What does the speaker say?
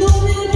no.